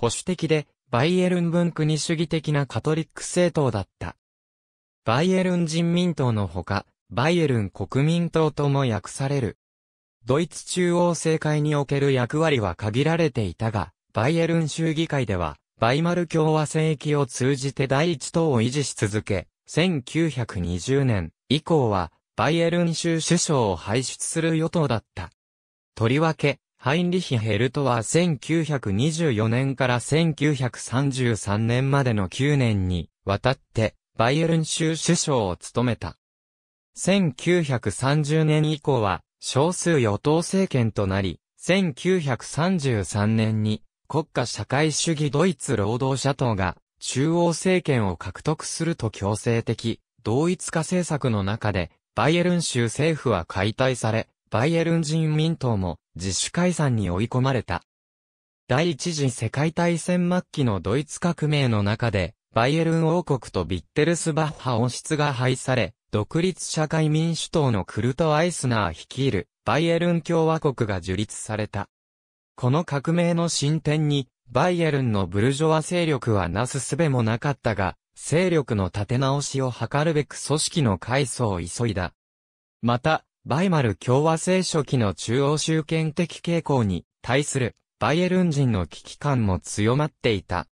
保守的で、バイエルン文国主義的なカトリック政党だった。バイエルン人民党のほか、バイエルン国民党とも訳される。ドイツ中央政界における役割は限られていたが、バイエルン州議会では、バイマル共和政域を通じて第一党を維持し続け、1920年以降は、バイエルン州首相を輩出する与党だった。とりわけ、ハインリヒ・ヘルトは1924年から1933年までの9年にわたってバイエルン州首相を務めた。1930年以降は少数与党政権となり、1933年に国家社会主義ドイツ労働者党が中央政権を獲得すると強制的、同一化政策の中で、バイエルン州政府は解体され、バイエルン人民党も自主解散に追い込まれた。第一次世界大戦末期のドイツ革命の中で、バイエルン王国とビッテルスバッハ王室が廃され、独立社会民主党のクルト・アイスナー率いるバイエルン共和国が樹立された。この革命の進展に、バイエルンのブルジョワ勢力はなすすべもなかったが、勢力の立て直しを図るべく組織の改装を急いだ。また、バイマル共和制初期の中央集権的傾向に対するバイエルン人の危機感も強まっていた。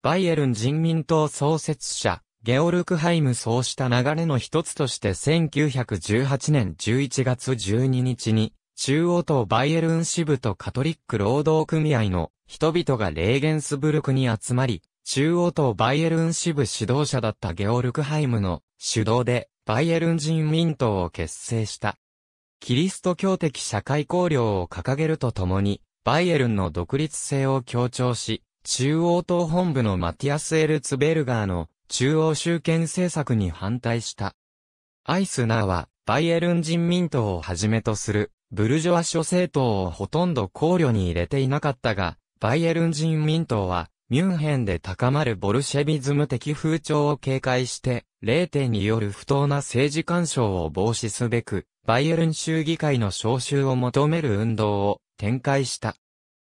バイエルン人民党創設者、ゲオルクハイムそうした流れの一つとして1918年11月12日に中央党バイエルン支部とカトリック労働組合の人々がレーゲンスブルクに集まり、中央党バイエルン支部指導者だったゲオルクハイムの主導でバイエルン人民党を結成した。キリスト教的社会綱領を掲げるとともに、バイエルンの独立性を強調し、中央党本部のマティアス・エルツベルガーの中央集権政策に反対した。アイスナーは、バイエルン人民党をはじめとする、ブルジョワ諸政党をほとんど考慮に入れていなかったが、バイエルン人民党は、ミュンヘンで高まるボルシェビズム的風潮を警戒して、レーテによる不当な政治干渉を防止すべく、バイエルン州議会の招集を求める運動を展開した。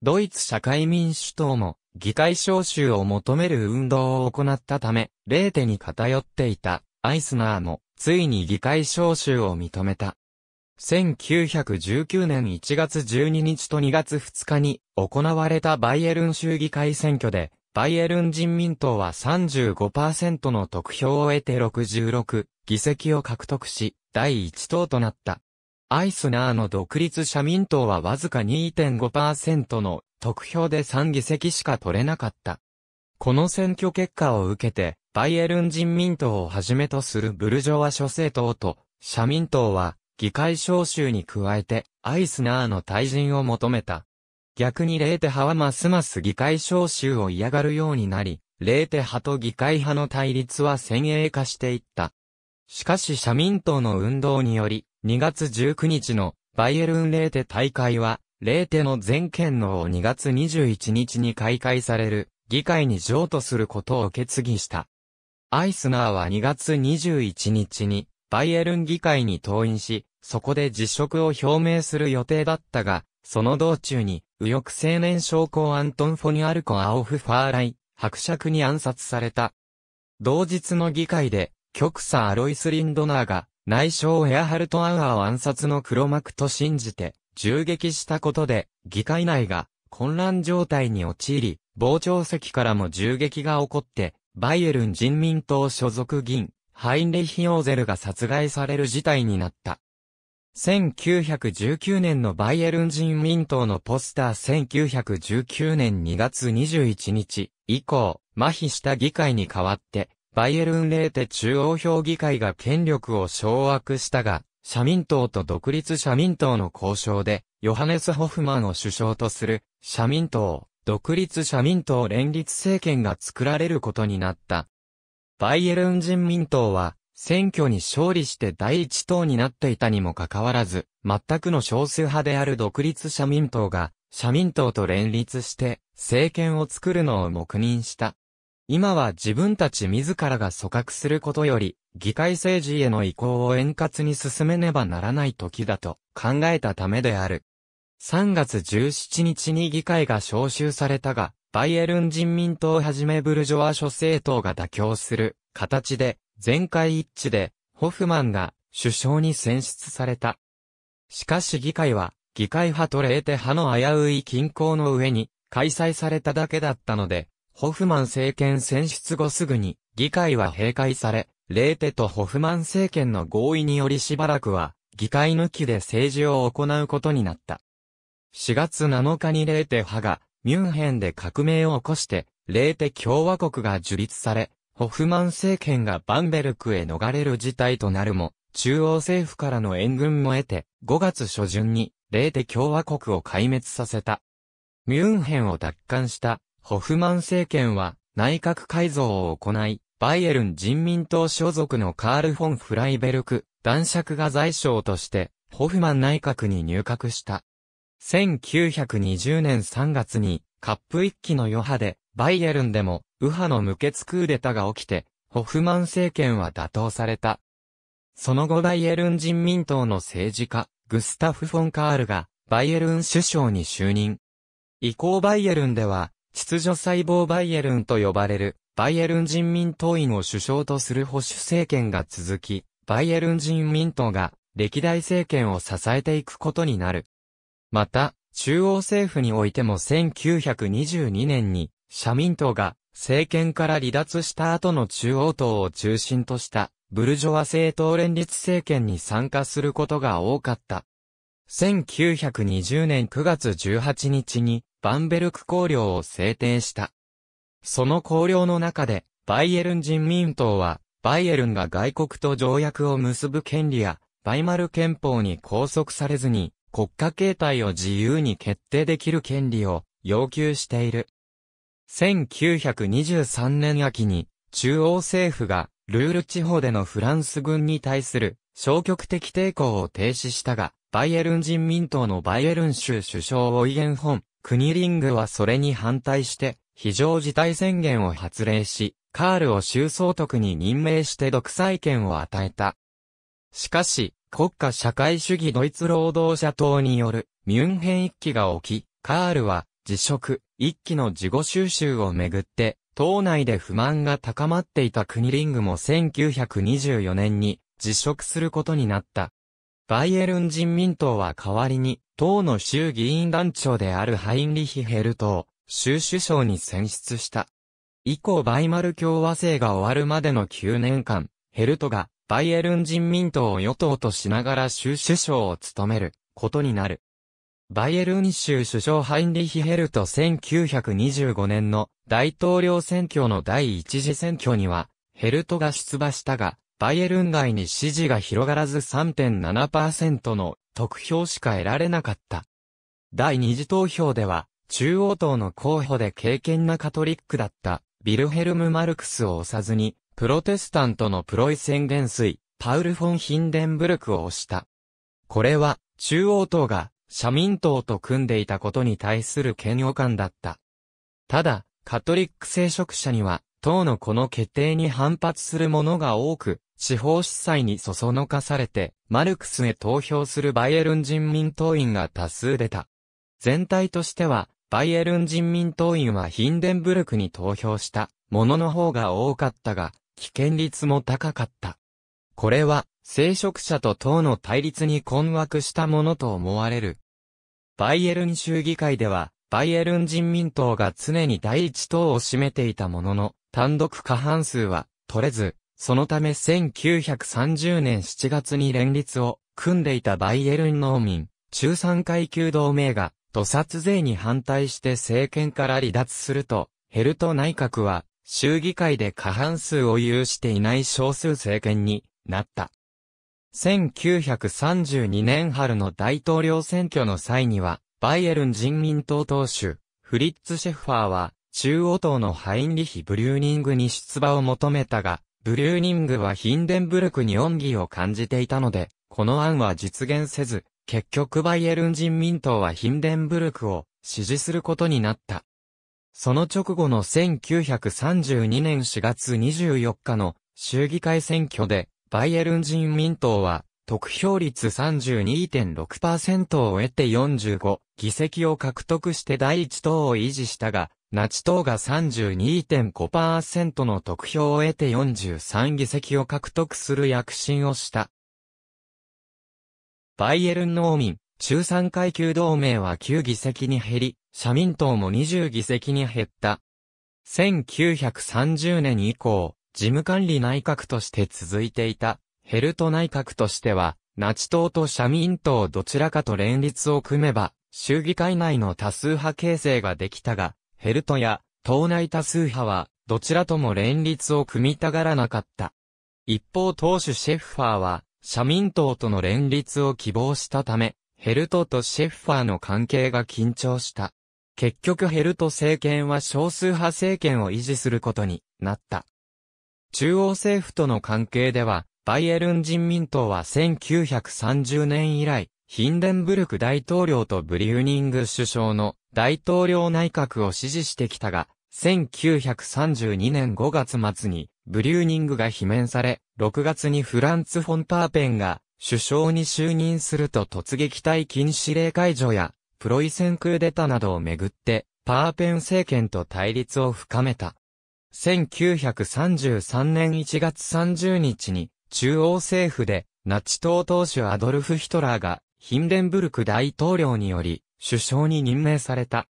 ドイツ社会民主党も議会招集を求める運動を行ったため、レーテに偏っていたアイスナーもついに議会招集を認めた。1919年1月12日と2月2日に行われたバイエルン州議会選挙で、バイエルン人民党は35%の得票を得て66議席を獲得し、第1党となった。アイスナーの独立社民党はわずか2.5%の得票で3議席しか取れなかった。この選挙結果を受けて、バイエルン人民党をはじめとするブルジョワ諸政党と社民党は議会招集に加えて、アイスナーの退陣を求めた。逆にレーテ派はますます議会招集を嫌がるようになり、レーテ派と議会派の対立は先鋭化していった。しかし社民党の運動により、2月19日のバイエルンレーテ大会は、レーテの全権能を2月21日に開会される議会に譲渡することを決議した。アイスナーは2月21日にバイエルン議会に登院し、そこで辞職を表明する予定だったが、その道中に、右翼青年将校アントン・フォニアルコ・アオフ・ファーライ、伯爵に暗殺された。同日の議会で、極左アロイス・リンドナーが、内相エアハルト・アウアーを暗殺の黒幕と信じて、銃撃したことで、議会内が混乱状態に陥り、傍聴席からも銃撃が起こって、バイエルン人民党所属議員、ハインレヒオーゼルが殺害される事態になった。1919年のバイエルン人民党のポスター1919年2月21日以降、麻痺した議会に代わって、バイエルンレーテ中央評議会が権力を掌握したが、社民党と独立社民党の交渉で、ヨハネス・ホフマンを首相とする、社民党、独立社民党連立政権が作られることになった。バイエルン人民党は、選挙に勝利して第一党になっていたにもかかわらず、全くの少数派である独立社民党が、社民党と連立して政権を作るのを黙認した。今は自分たち自らが組閣することより、議会政治への移行を円滑に進めねばならない時だと考えたためである。3月17日に議会が招集されたが、バイエルン人民党はじめブルジョワ諸政党が妥協する形で、全会一致で、ホフマンが首相に選出された。しかし議会は、議会派とレーテ派の危うい均衡の上に開催されただけだったので、ホフマン政権選出後すぐに議会は閉会され、レーテとホフマン政権の合意によりしばらくは議会抜きで政治を行うことになった。4月7日にレーテ派がミュンヘンで革命を起こして、レーテ共和国が樹立され、ホフマン政権がバンベルクへ逃れる事態となるも、中央政府からの援軍も得て、5月初旬に、レーテ共和国を壊滅させた。ミュンヘンを奪還したホフマン政権は内閣改造を行い、バイエルン人民党所属のカール・フォン・フライベルク、男爵が財相として、ホフマン内閣に入閣した。1920年3月に、カップ一期の余波で、バイエルンでも、右派の無血クーデタが起きて、ホフマン政権は打倒された。その後バイエルン人民党の政治家、グスタフ・フォン・カールが、バイエルン首相に就任。移行バイエルンでは、秩序細胞バイエルンと呼ばれる、バイエルン人民党員を首相とする保守政権が続き、バイエルン人民党が歴代政権を支えていくことになる。また、中央政府においても1922年に、社民党が政権から離脱した後の中央党を中心としたブルジョワ政党連立政権に参加することが多かった。1920年9月18日にバンベルク公領を制定した。その公領の中でバイエルン人民党はバイエルンが外国と条約を結ぶ権利やバイマル憲法に拘束されずに国家形態を自由に決定できる権利を要求している。1923年秋に中央政府がルール地方でのフランス軍に対する消極的抵抗を停止したが、バイエルン人民党のバイエルン州首相オイゲンホン、クニリングはそれに反対して非常事態宣言を発令し、カールを州総督に任命して独裁権を与えた。しかし、国家社会主義ドイツ労働者党によるミュンヘン一揆が起き、カールは辞職、一揆の事後収集をめぐって、党内で不満が高まっていたクニリングも1924年に辞職することになった。バイエルン人民党は代わりに、党の州議員団長であるハインリヒ・ヘルトを州首相に選出した。以降バイマル共和制が終わるまでの9年間、ヘルトがバイエルン人民党を与党としながら州首相を務めることになる。バイエルン州首相ハインリヒ・ヘルト1925年の大統領選挙の第一次選挙には、ヘルトが出馬したが、バイエルン外に支持が広がらず3.7%の得票しか得られなかった。第二次投票では、中央党の候補で敬虔なカトリックだったビルヘルム・マルクスを押さずに、プロテスタントのプロイセン元帥、パウル・フォン・ヒンデンブルクを推した。これは、中央党が、社民党と組んでいたことに対する嫌悪感だった。ただ、カトリック聖職者には、党のこの決定に反発する者が多く、司法司祭にそそのかされて、マルクスへ投票するバイエルン人民党員が多数出た。全体としては、バイエルン人民党員はヒンデンブルクに投票したものの方が多かったが、危険率も高かった。これは、聖職者と党の対立に困惑したものと思われる。バイエルン州議会では、バイエルン人民党が常に第一党を占めていたものの、単独過半数は取れず、そのため1930年7月に連立を組んでいたバイエルン農民、中産階級同盟が、土殺税に反対して政権から離脱すると、ヘルト内閣は州議会で過半数を有していない少数政権になった。1932年春の大統領選挙の際には、バイエルン人民党党首、フリッツ・シェファーは、中央党のハインリヒ・ブリューニングに出馬を求めたが、ブリューニングはヒンデンブルクに恩義を感じていたので、この案は実現せず、結局バイエルン人民党はヒンデンブルクを支持することになった。その直後の1932年4月24日の州議会選挙で、バイエルン人民党は、得票率32.6%を得て45議席を獲得して第一党を維持したが、ナチ党が32.5%の得票を得て43議席を獲得する躍進をした。バイエルン農民、中産階級同盟は9議席に減り、社民党も20議席に減った。1930年以降、事務管理内閣として続いていた、ヘルト内閣としては、ナチ党と社民党どちらかと連立を組めば、衆議会内の多数派形成ができたが、ヘルトや党内多数派は、どちらとも連立を組みたがらなかった。一方党首シェッファーは、社民党との連立を希望したため、ヘルトとシェッファーの関係が緊張した。結局ヘルト政権は少数派政権を維持することになった。中央政府との関係では、バイエルン人民党は1930年以来、ヒンデンブルク大統領とブリューニング首相の大統領内閣を支持してきたが、1932年5月末にブリューニングが罷免され、6月にフランツ・フォンパーペンが首相に就任すると突撃隊禁止令解除やプロイセンクーデタなどをめぐって、パーペン政権と対立を深めた。1933年1月30日に、中央政府で、ナチ党党首アドルフ・ヒトラーが、ヒンデンブルク大統領により、首相に任命された。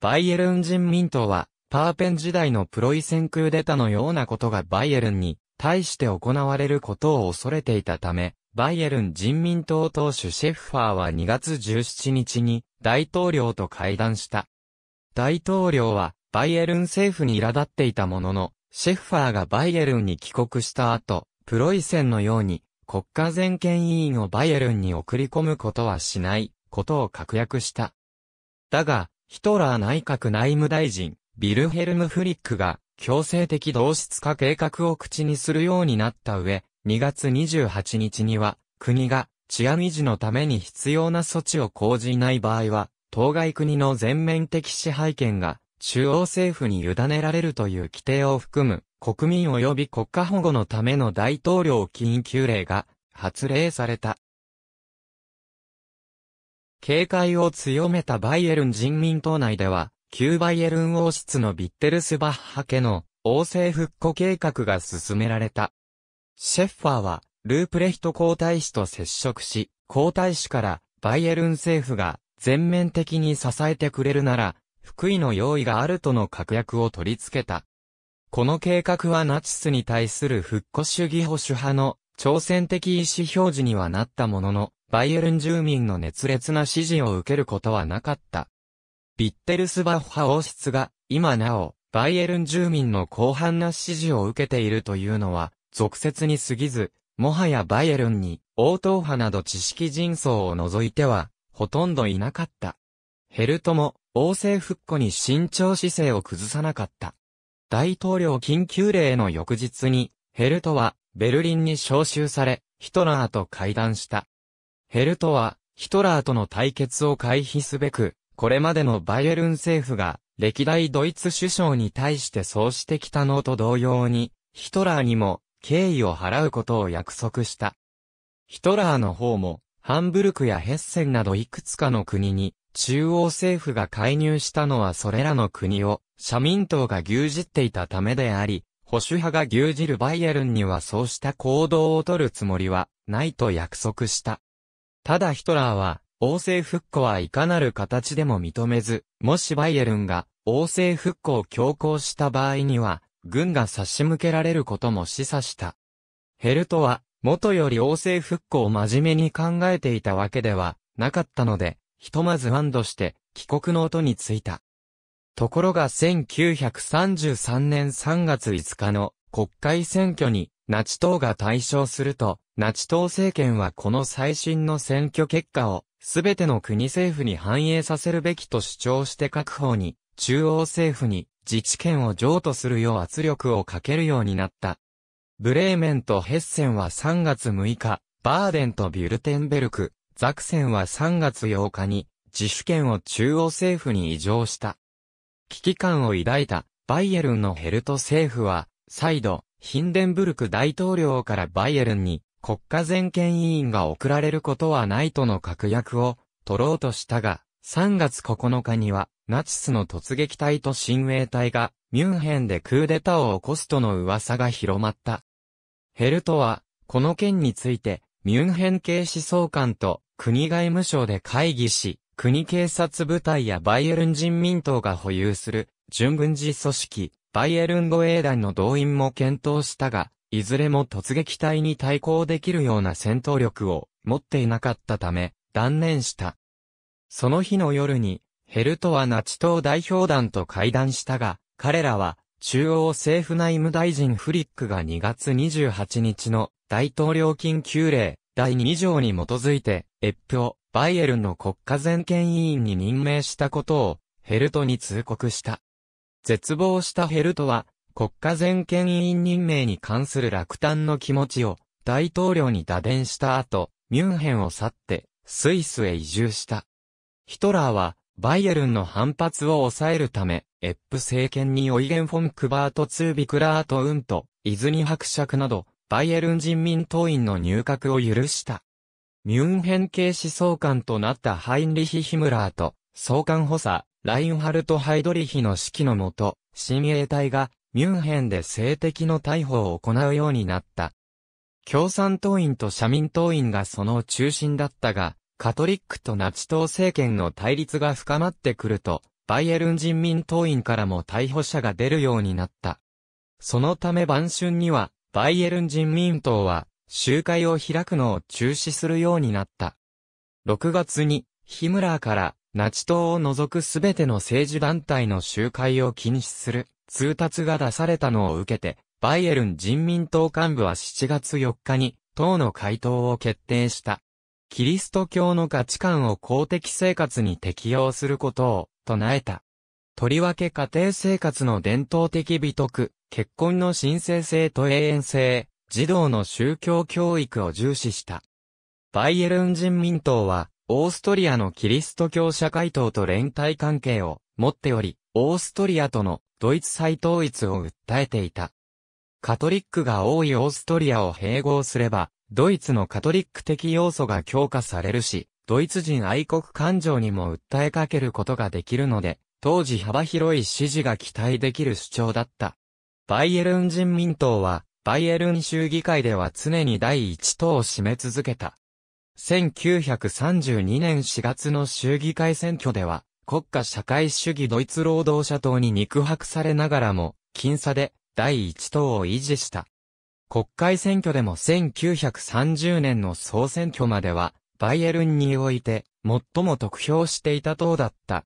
バイエルン人民党は、パーペン時代のプロイセンクーデタのようなことがバイエルンに対して行われることを恐れていたため、バイエルン人民党党首シェッファーは2月17日に大統領と会談した。大統領はバイエルン政府に苛立っていたものの、シェッファーがバイエルンに帰国した後、プロイセンのように国家全権委員をバイエルンに送り込むことはしないことを確約した。だが、ヒトラー内閣内務大臣、ビルヘルム・フリックが強制的同質化計画を口にするようになった上、2月28日には、国が治安維持のために必要な措置を講じない場合は、当該国の全面的支配権が中央政府に委ねられるという規定を含む国民及び国家保護のための大統領緊急令が発令された。警戒を強めたバイエルン人民党内では、旧バイエルン王室のビッテルスバッハ家の王政復古計画が進められた。シェッファーは、ループレヒト皇太子と接触し、皇太子からバイエルン政府が全面的に支えてくれるなら、福井の用意があるとの確約を取り付けた。この計画はナチスに対する復古主義保守派の挑戦的意思表示にはなったものの、バイエルン住民の熱烈な支持を受けることはなかった。ビッテルスバッハ王室が、今なお、バイエルン住民の広範な支持を受けているというのは、俗説に過ぎず、もはやバイエルンに、応答派など知識人層を除いては、ほとんどいなかった。ヘルトも、王政復古に慎重姿勢を崩さなかった。大統領緊急令の翌日に、ヘルトは、ベルリンに招集され、ヒトラーと会談した。ヘルトは、ヒトラーとの対決を回避すべく、これまでのバイエルン政府が、歴代ドイツ首相に対してそうしてきたのと同様に、ヒトラーにも、敬意を払うことを約束した。ヒトラーの方も、ハンブルクやヘッセンなどいくつかの国に、中央政府が介入したのはそれらの国を、社民党が牛耳っていたためであり、保守派が牛耳るバイエルンにはそうした行動を取るつもりは、ないと約束した。ただヒトラーは、王政復古はいかなる形でも認めず、もしバイエルンが王政復古を強行した場合には、軍が差し向けられることも示唆した。ヘルトは、元より王政復興を真面目に考えていたわけではなかったので、ひとまず安堵して帰国の音についた。ところが1933年3月5日の国会選挙にナチ党が対象すると、ナチ党政権はこの最新の選挙結果をすべての国政府に反映させるべきと主張して各方に中央政府に自治権を譲渡するよう圧力をかけるようになった。ブレーメンとヘッセンは3月6日、バーデンとビュルテンベルク、ザクセンは3月8日に自主権を中央政府に移譲した。危機感を抱いたバイエルンのヘルト政府は、再度、ヒンデンブルク大統領からバイエルンに国家全権委員が送られることはないとの確約を取ろうとしたが、3月9日にはナチスの突撃隊と親衛隊がミュンヘンでクーデターを起こすとの噂が広まった。ヘルトは、この件について、ミュンヘン警視総監と国外務省で会議し、国警察部隊やバイエルン人民党が保有する準軍事組織、バイエルン護衛団の動員も検討したが、いずれも突撃隊に対抗できるような戦闘力を持っていなかったため、断念した。その日の夜に、ヘルトはナチ党代表団と会談したが、彼らは、中央政府内務大臣フリックが2月28日の大統領緊急令第2条に基づいて、エップをバイエルンの国家全権委員に任命したことをヘルトに通告した。絶望したヘルトは国家全権委員任命に関する落胆の気持ちを大統領に打電した後、ミュンヘンを去ってスイスへ移住した。ヒトラーはバイエルンの反発を抑えるため、エップ政権にオイゲン・フォン・クバート・ツービクラート・ウント、イズニ伯爵など、バイエルン人民党員の入閣を許した。ミュンヘン警視総監となったハインリヒ・ヒムラーと、総監補佐、ラインハルト・ハイドリヒの指揮のもと、親衛隊がミュンヘンで性的の逮捕を行うようになった。共産党員と社民党員がその中心だったが、カトリックとナチ党政権の対立が深まってくると、バイエルン人民党員からも逮捕者が出るようになった。そのため晩春には、バイエルン人民党は、集会を開くのを中止するようになった。6月に、ヒムラーから、ナチ党を除くすべての政治団体の集会を禁止する通達が出されたのを受けて、バイエルン人民党幹部は7月4日に、党の回答を決定した。キリスト教の価値観を公的生活に適用することを唱えた。とりわけ家庭生活の伝統的美徳、結婚の神聖性と永遠性、児童の宗教教育を重視した。バイエルン人民党は、オーストリアのキリスト教社会党と連帯関係を持っており、オーストリアとのドイツ再統一を訴えていた。カトリックが多いオーストリアを併合すれば、ドイツのカトリック的要素が強化されるし、ドイツ人愛国感情にも訴えかけることができるので、当時幅広い支持が期待できる主張だった。バイエルン人民党は、バイエルン州議会では常に第一党を占め続けた。1932年4月の州議会選挙では、国家社会主義ドイツ労働者党に肉薄されながらも、僅差で第一党を維持した。国会選挙でも1930年の総選挙までは、バイエルンにおいて、最も得票していた党だった。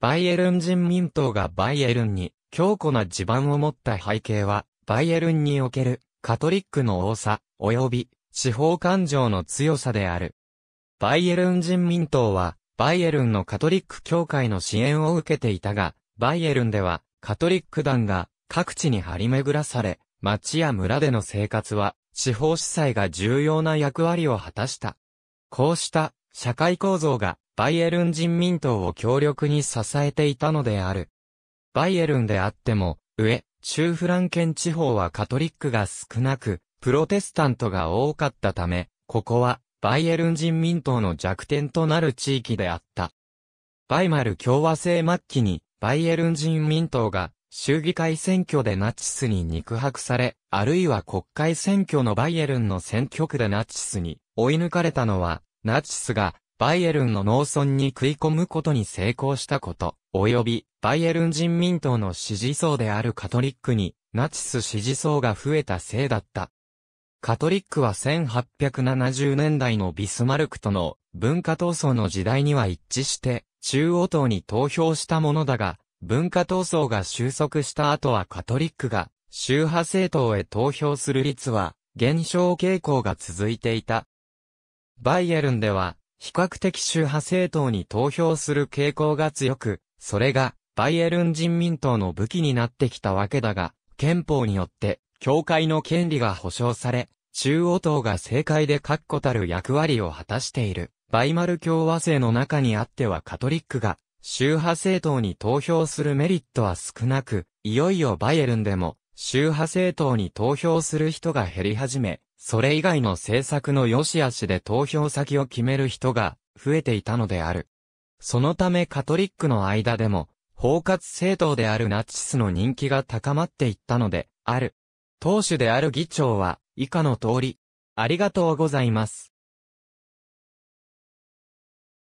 バイエルン人民党がバイエルンに強固な地盤を持った背景は、バイエルンにおけるカトリックの多さ、及び司法感情の強さである。バイエルン人民党は、バイエルンのカトリック教会の支援を受けていたが、バイエルンでは、カトリック団が各地に張り巡らされ、町や村での生活は、司法司祭が重要な役割を果たした。こうした社会構造がバイエルン人民党を強力に支えていたのである。バイエルンであっても、上、中フランケン地方はカトリックが少なく、プロテスタントが多かったため、ここは、バイエルン人民党の弱点となる地域であった。バイマル共和制末期に、バイエルン人民党が、州議会選挙でナチスに肉薄され、あるいは国会選挙のバイエルンの選挙区でナチスに追い抜かれたのは、ナチスがバイエルンの農村に食い込むことに成功したこと、及び、バイエルン人民党の支持層であるカトリックに、ナチス支持層が増えたせいだった。カトリックは1870年代のビスマルクとの文化闘争の時代には一致して中央党に投票したものだが、文化闘争が収束した後はカトリックが宗派政党へ投票する率は減少傾向が続いていた。バイエルンでは比較的宗派政党に投票する傾向が強く、それがバイエルン人民党の武器になってきたわけだが、憲法によって教会の権利が保障され、中央党が政界で確固たる役割を果たしている。バイマル共和制の中にあってはカトリックが宗派政党に投票するメリットは少なく、いよいよバイエルンでも宗派政党に投票する人が減り始め、それ以外の政策の良し悪しで投票先を決める人が増えていたのである。そのためカトリックの間でも、包括政党であるナチスの人気が高まっていったので、ある。党首である議長は、以下の通り。ありがとうございます。